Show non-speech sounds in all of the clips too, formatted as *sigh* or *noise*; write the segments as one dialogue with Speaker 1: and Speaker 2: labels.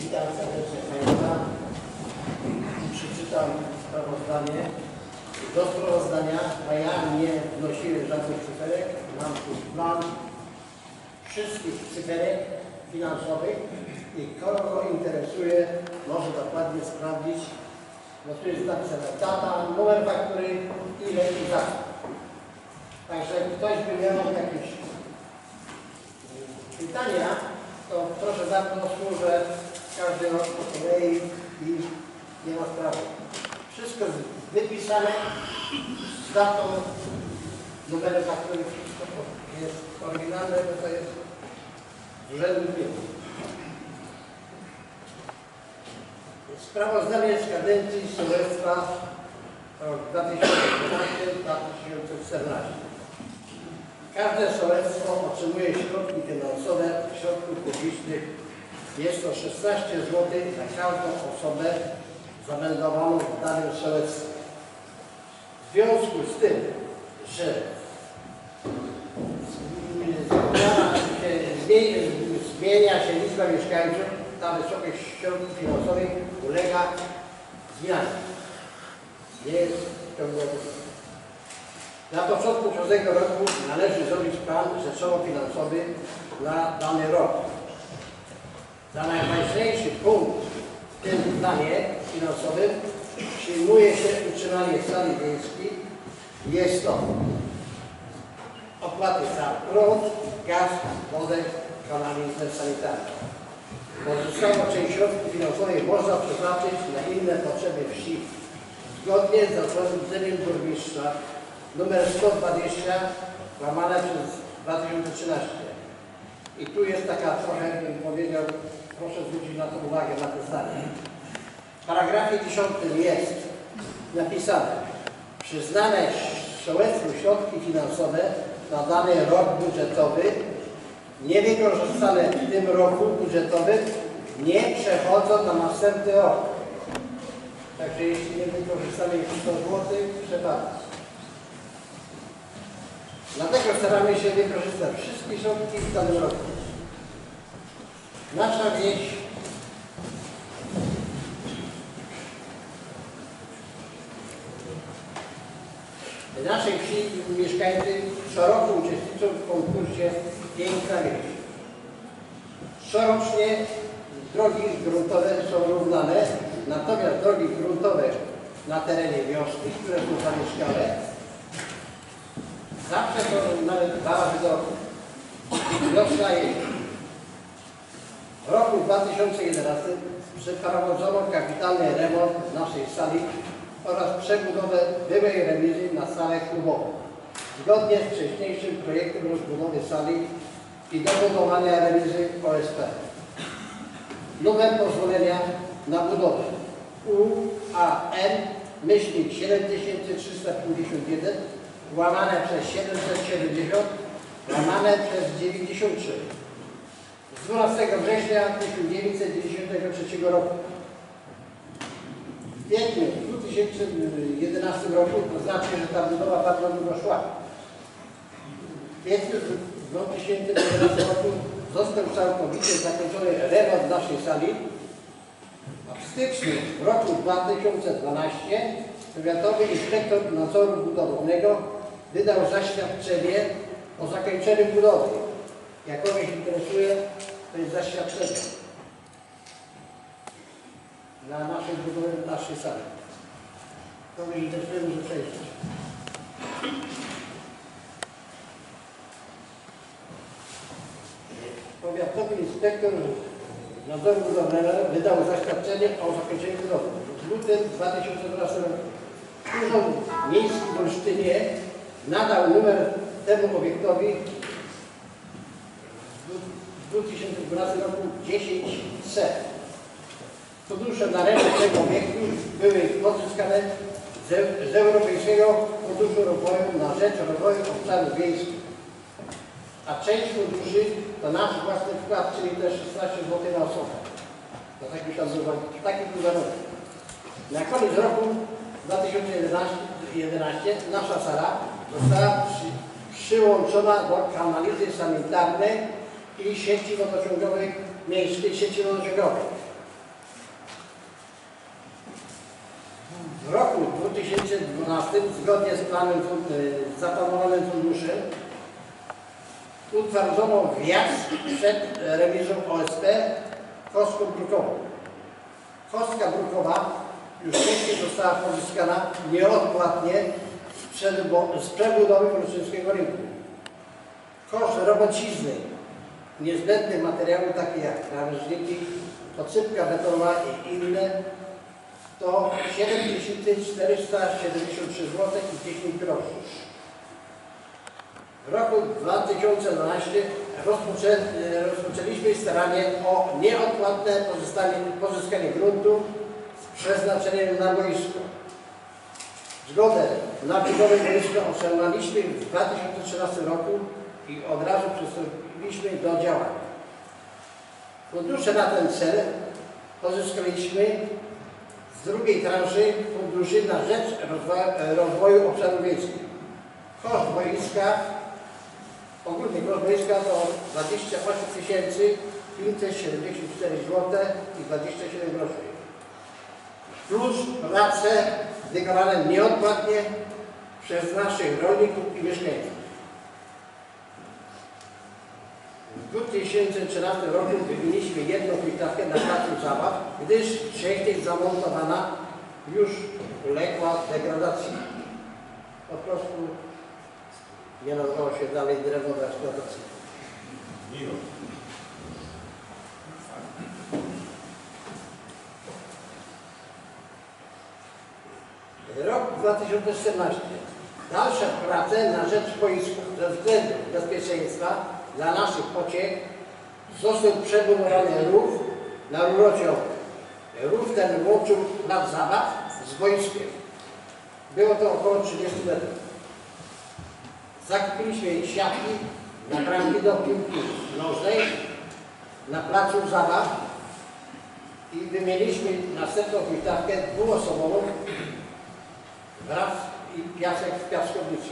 Speaker 1: Witam serdecznie Państwa. Przeczytam sprawozdanie. Do sprawozdania, a ja nie wnosiłem żadnych cyferek. Mam tu plan wszystkich cyferek finansowych i kogo interesuje, może dokładnie sprawdzić, bo tu jest napisane data, numer faktury, ile i za. Także ktoś by miał jakieś pytania, to proszę bardzo, służę każdy rok po kolei i nie ma sprawy. Wszystko wypisane z datą, numerem faktury, wszystko to jest oryginalne, bo to jest z urzędu gminy. Sprawozdanie z kadencji Sołectwa rok 2012-2014. Każde sołectwo otrzymuje środki finansowe środków publicznych. Jest to 16 zł na każdą osobę zameldowaną w danym sołectwie. W związku z tym, że zmienia się, liczba mieszkańców, ta wysokość środków finansowych ulega zmianie. Nie jest ciągłego. Na początku każdego roku należy zrobić plan rzeczowo-finansowy na dany rok. Za najważniejszy punkt w tym planie finansowym przyjmuje się utrzymanie sali wiejskiej. Jest to opłaty za prąd, gaz, wodę, kanalizację sanitarną. Pozostałą część środków finansowych można przeznaczyć na inne potrzeby wsi. Zgodnie z zarządzeniem burmistrza numer 120 łamane przez 2013. I tu jest taka trochę, bym powiedział, proszę zwrócić na to uwagę na te zdanie. W paragrafie 10 jest napisane przyznane sołectwu środki finansowe na dany rok budżetowy niewykorzystane w tym roku budżetowym nie przechodzą na następny rok. Także jeśli nie wykorzystamy ich 100 zł, przepadać. Dlatego staramy się wykorzystać wszystkie środki w danym roku. Nasza wieś naszej wsi mieszkańcy co roku uczestniczą w konkursie Piękna Wieś. Corocznie drogi gruntowe są równane, natomiast drogi gruntowe na terenie wioski, które są zamieszkane, zawsze to nawet dwa razy do roku. Wiosna jeździ. W roku 2011 przeprowadzono kapitalny remont naszej sali oraz przebudowę byłej remizy na salę klubową. Zgodnie z wcześniejszym projektem rozbudowy sali i dobudowania remizy OSP. Numer pozwolenia na budowę UAN myślnik 7351 łamane przez 770 łamane przez 93 z 12 września 1993 roku. W kwietniu 2011 roku, to znaczy, że ta budowa bardzo długo szła. W kwietniu 2011 roku został całkowicie zakończony remont naszej sali, a w styczniu roku 2012 Powiatowy Inspektor Nadzoru Budowlanego wydał zaświadczenie o zakończeniu budowy. Jak kogoś interesuje, to jest zaświadczenie na naszej budowie, naszej sali. Kogoś interesuje, może przejrzeć. Powiatowy Inspektor Nadzoru Budowlanego wydał zaświadczenie o zakończeniu budowy. W lutym 2012 roku Urząd Miejski w Olsztynie nadał numer temu obiektowi w 2012 roku 10 C. Fundusze na ręce tego obiektu były pozyskane z, z Europejskiego Funduszu Rozwoju na rzecz rozwoju obszarów wiejskich. A część funduszy to nasz własny wkład, czyli też 16 zł na osobę. To tam był, taki był. Na koniec roku 2011 nasza sala została przy, przyłączona do kanalizy sanitarnej i sieci wodociągowej, miejskiej sieci wodociągowej. W roku 2012 zgodnie z planem y, zaplanowanym funduszem utwierdzono wjazd przed remizą OSP kostką brukową. Kostka brukowa już wcześniej została pozyskana nieodpłatnie z przebudo- z przebudowy olsztyńskiego rynku. Koszt robocizny niezbędnych materiałów takich jak krawężniki, podsypka betonowa i inne to 7473 zł i 10 groszy. W roku 2012 rozpoczę, rozpoczęliśmy staranie o nieodpłatne pozyskanie gruntu z przeznaczeniem na boisko. Zgodę na budowę boiska otrzymaliśmy w 2013 roku i od razu przystąpiliśmy do działań. Fundusze na ten cel pozyskaliśmy z drugiej transzy funduszy na rzecz rozwoju, rozwoju obszarów wiejskich. Koszt boiska, ogólny koszt boiska to 28 574 zł i 27 groszy. Plus prace wykonane nieodpłatnie przez naszych rolników i mieszkańców. W 2013 roku wymieniliśmy jedną huśtawkę na placu zabaw, gdyż wcześniej zamontowana już uległa degradacji. Po prostu nie nadawało się dalej drewno do. 2014. Dalsze prace na rzecz boiska ze względu bezpieczeństwa dla naszych pociech został przebudowany rów na rurociągu. Rów ten łączył plac zabaw z boiskiem. Było to około 30 metrów. Zakupiliśmy siatki na bramki do piłki nożnej na placu zabaw i wymieniliśmy następną huśtawkę dwuosobową wraz i piasek w piaskownicy.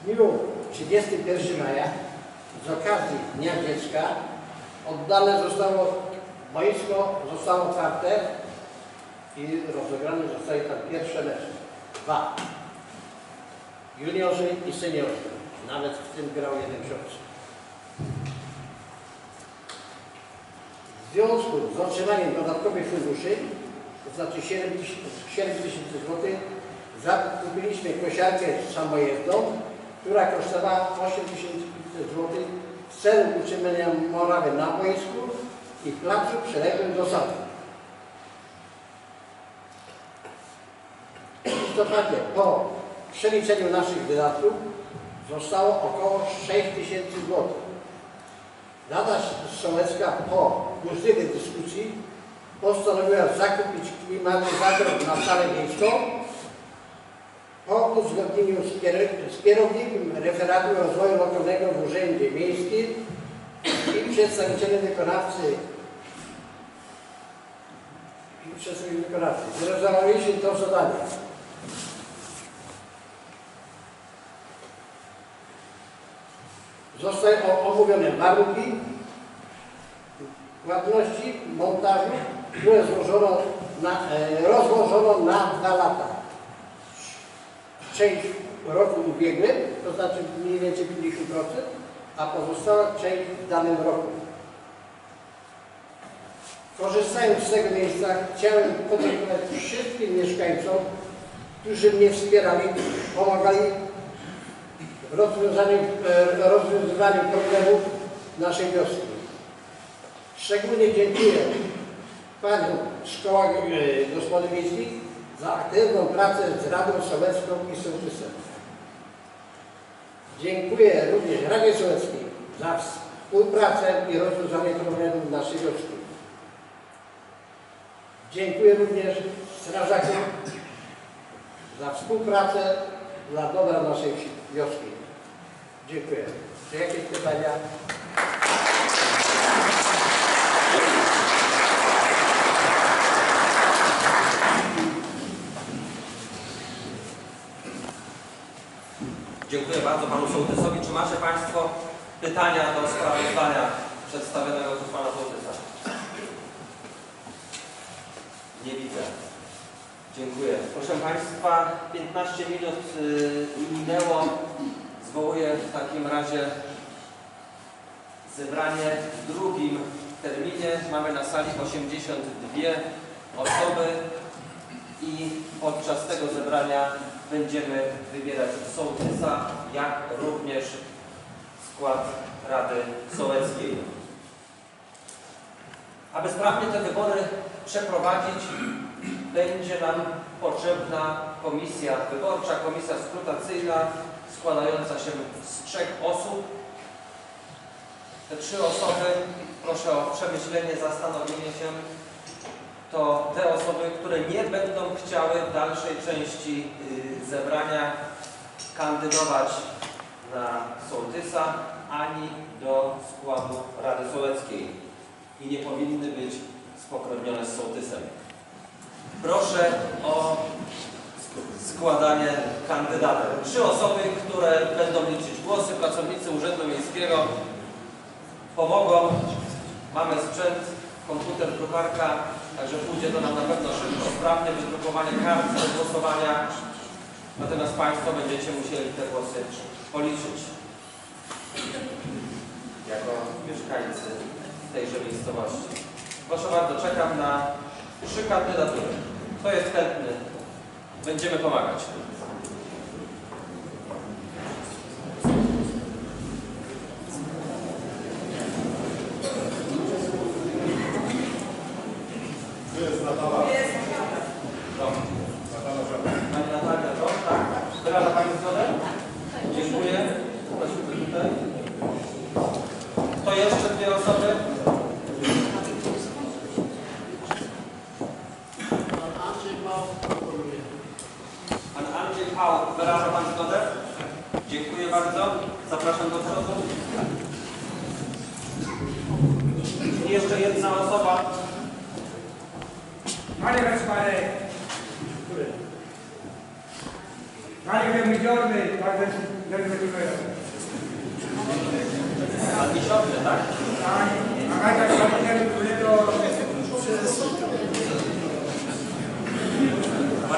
Speaker 1: W dniu 31 maja z okazji Dnia Dziecka oddane zostało boisko, zostało otwarte i rozegrane zostały tam pierwsze mecze. Dwa. Juniorzy i seniorzy. Nawet w tym grał jeden ksiądz. W związku z otrzymaniem dodatkowych funduszy, to znaczy 7 tysięcy złotych, zakupiliśmy kosiarkę samojezdną, która kosztowała 8500 zł w celu utrzymania morawy na boisku i placu przyległym do sadu. W listopadzie po przeliczeniu naszych wydatków zostało około 6 tysięcy zł. Rada Sołecka po burzliwej dyskusji postanowiła zakupić klimatyzator na salę miejską po uzgodnieniu z, kier z kierownikiem referatu rozwoju lokalnego w Urzędzie Miejskim i przedstawicielem wykonawcy i przedstawicielem wykonawcy. Zrealizowaliśmy to zadanie. Zostały omówione warunki płatności, montażu, które złożono na, e, rozłożono na dwa lata. Część w roku ubiegłym, to znaczy mniej więcej 50%, a pozostała część w danym roku. Korzystając z tego miejsca, chciałem podziękować wszystkim mieszkańcom, którzy mnie wspierali, pomagali w rozwiązaniu, e, rozwiązywaniu problemów naszej wioski. Szczególnie dziękuję Paniom w szkołach e, gospody miejskich za aktywną pracę z Radą Sołecką i Sołtysem. Dziękuję również Radzie Sołeckiej za współpracę i rozwiązanie problemów naszej wioski. Dziękuję również strażakom za współpracę dla dobra naszej wioski. Dziękuję. Czy jakieś pytania?
Speaker 2: Dziękuję bardzo panu sołtysowi. Czy macie państwo pytania do sprawozdania przedstawionego przez Pana Sołtysa? Nie widzę. Dziękuję. Proszę Państwa, 15 minut y, minęło. Zwołuję w takim razie zebranie w drugim terminie. Mamy na sali 82 osoby i podczas tego zebrania będziemy wybierać sołtysa, jak również skład Rady Sołeckiej. Aby sprawnie te wybory przeprowadzić, będzie nam potrzebna komisja wyborcza, komisja skrutacyjna składająca się z trzech osób. Te trzy osoby, proszę o przemyślenie, zastanowienie się, to te osoby, które nie będą chciały w dalszej części y, zebrania kandydować na sołtysa ani do składu Rady Sołeckiej i nie powinny być spokrewnione z sołtysem. Proszę o składanie kandydatów. Trzy osoby, które będą liczyć głosy, pracownicy Urzędu Miejskiego pomogą. Mamy sprzęt, komputer, drukarka, także pójdzie to nam na pewno szybko, sprawnie, wydrukowanie kart do głosowania. Natomiast Państwo będziecie musieli te głosy policzyć jako mieszkańcy tejże miejscowości. Proszę bardzo, czekam na trzy kandydatury. Kto jest chętny? Będziemy pomagać.
Speaker 3: To jest Natala.
Speaker 2: Dobrze.
Speaker 3: Natala Żaba.
Speaker 2: Pani Natalia, to? Wyraża Pani zgodę? Dziękuję. Tutaj. Kto jeszcze dwie osoby?
Speaker 1: Pan Andrzej Mał proponuje.
Speaker 2: Pan Andrzej Pał, wyraża Pan zgodę? Dziękuję bardzo. Zapraszam do przodu. I jeszcze jedna osoba.
Speaker 4: Marek Kaczmarek. Marek jak widziorny, tak też rezerwuję.
Speaker 2: Pan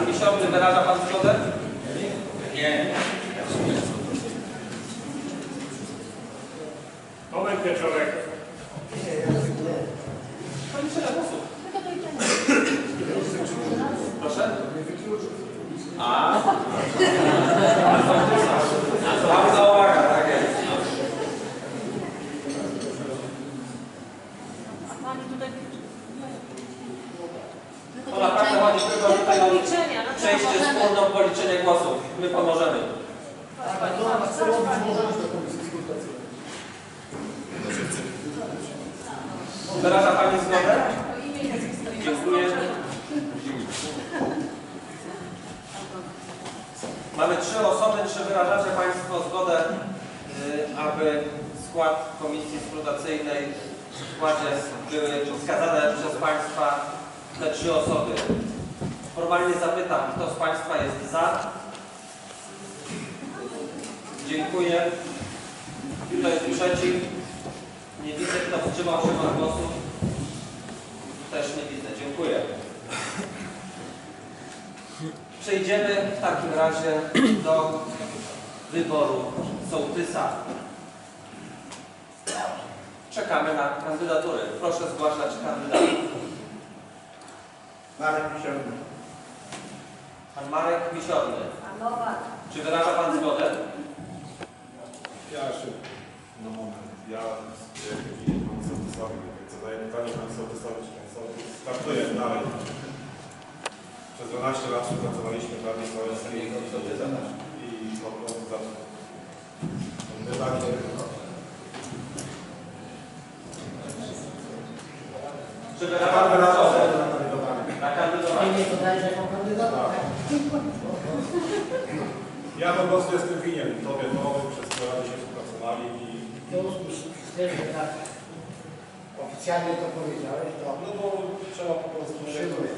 Speaker 2: Misiowny, wyraża Pan zgodę? Nie.
Speaker 3: Tomek Pieczorek.
Speaker 2: Pani tyle głosów. Proszę? A? Bardzo uwaga, tak jest.
Speaker 5: Pani tutaj...
Speaker 2: To naprawdę chodzi tylko tutaj o
Speaker 5: Policzenia, no to
Speaker 2: wspólną policzenie głosów. My pomożemy. Wyraża Pani zgodę? Dziękuję. Mamy trzy osoby. Czy wyrażacie Państwo zgodę, y, aby skład komisji skrutacyjnej w składzie były wskazane przez Państwa te trzy osoby? Formalnie zapytam, kto z Państwa jest za? Dziękuję. Kto jest przeciw? Nie widzę, kto wstrzymał się od głosu. Też nie widzę. Dziękuję. Przejdziemy w takim razie do wyboru sołtysa. Czekamy na kandydatury. Proszę zgłaszać kandydatów.
Speaker 1: Marek Misiowny.
Speaker 2: Pan Marek Misiorny. Czy wyraża Pan zgodę?
Speaker 3: Ja jeszcze na moment. Ja jak pan sołtysowi, jak zadaję pytanie pan sołtysowi, czy pan sołtys startuje dalej. Przez 12 lat pracowaliśmy w Radzie Sołeckiej i po prostu za pytanie
Speaker 2: Czy wyraża Pan?
Speaker 1: Nie podajesz *laughs* tak?
Speaker 3: Ja po prostu jestem winien tobie nowy, przez które lata się współpracowali i
Speaker 1: W związku z tym, że tak oficjalnie to powiedziałeś, to
Speaker 3: no bo trzeba po prostu
Speaker 1: przyjmuję.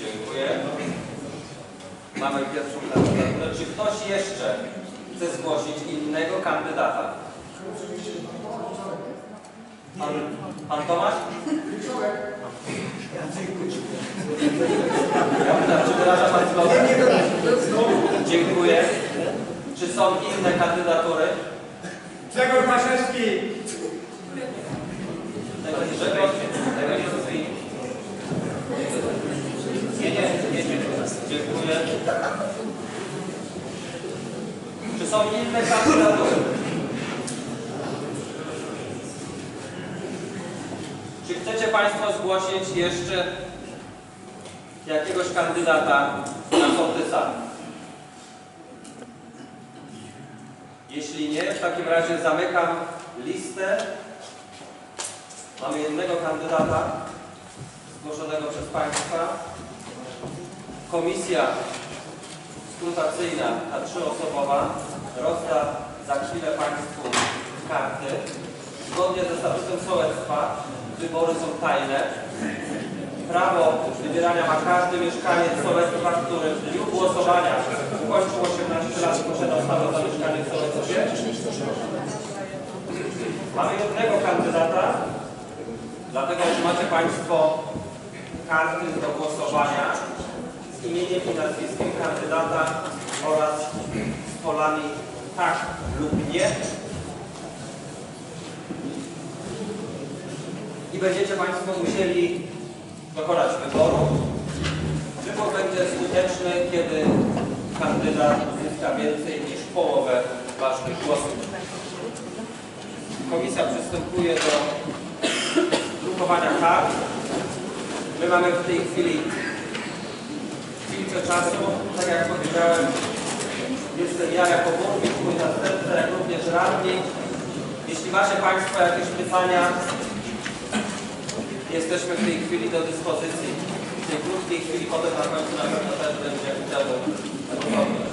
Speaker 2: Dziękuję. Mamy pierwszą kandydaturę. Czy ktoś jeszcze chce zgłosić innego kandydata? Pan, pan Tomasz? Ja pytam, czy wyraża pan zgodę? Dziękuję. Czy są inne kandydatury?
Speaker 4: Grzegorz Maszewski.
Speaker 2: Tego nie Grzegorz, tego nie Zuzwi. Nie, nie, nie, nie. Dziękuję. Czy są inne kandydatury? Chcecie Państwo zgłosić jeszcze jakiegoś kandydata na sołtysa? Jeśli nie, w takim razie zamykam listę. Mamy jednego kandydata zgłoszonego przez Państwa. Komisja skrutacyjna, ta trzyosobowa, rozda za chwilę Państwu karty. Zgodnie ze statutem sołectwa wybory są tajne. Prawo wybierania ma każdy mieszkaniec sołectwa, który w dniu głosowania ukończył 18 lat i posiada stałe zamieszkanie w sołectwie. Mamy jednego kandydata, dlatego że macie Państwo karty do głosowania z imieniem i nazwiskiem kandydata oraz z polami tak lub nie. Będziecie Państwo musieli dokonać wyboru. Wybór będzie skuteczny, kiedy kandydat uzyska więcej niż połowę ważnych głosów. Komisja przystępuje do drukowania kart. My mamy w tej chwili chwilkę czasu. Tak jak powiedziałem, jestem ja jako burmistrz, mój następca, jak również radni. Jeśli macie Państwo jakieś pytania, jesteśmy w tej chwili do dyspozycji. W tej krótkiej chwili, potem na końcu na pewno też będzie chciałbym